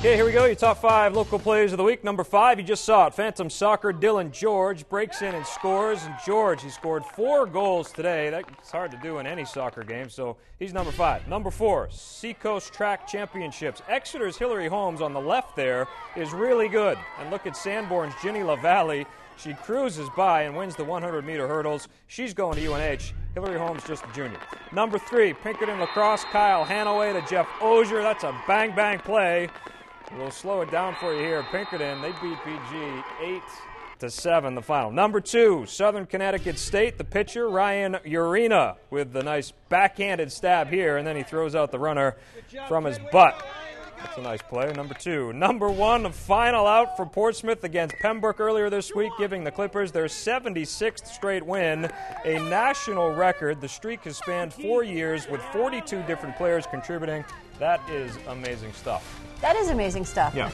Okay, here we go. Your top five local players of the week. Number five, you just saw it. Phantom Soccer, Dylan George breaks in and scores. And George, he scored four goals today. That's hard to do in any soccer game, so he's number five. Number four, Seacoast Track Championships. Exeter's Hillary Holmes on the left there is really good. And look at Sanborn's Ginny LaValle. She cruises by and wins the 100 meter hurdles. She's going to UNH. Hillary Holmes just a junior. Number three, Pinkerton lacrosse, Kyle Hanaway to Jeff Ozier. That's a bang bang play. We'll slow it down for you here. Pinkerton, they beat BG 8 to 7 the final. Number 2, Southern Connecticut State, the pitcher Ryan Urena with the nice backhanded stab here and then he throws out the runner from his butt. That's a nice play. Number 2. Number 1, final out for Portsmouth against Pembroke earlier this week, giving the Clippers their 76th straight win, a national record. The streak has spanned 4 years with 42 different players contributing. That is amazing stuff. That is amazing stuff. Yeah.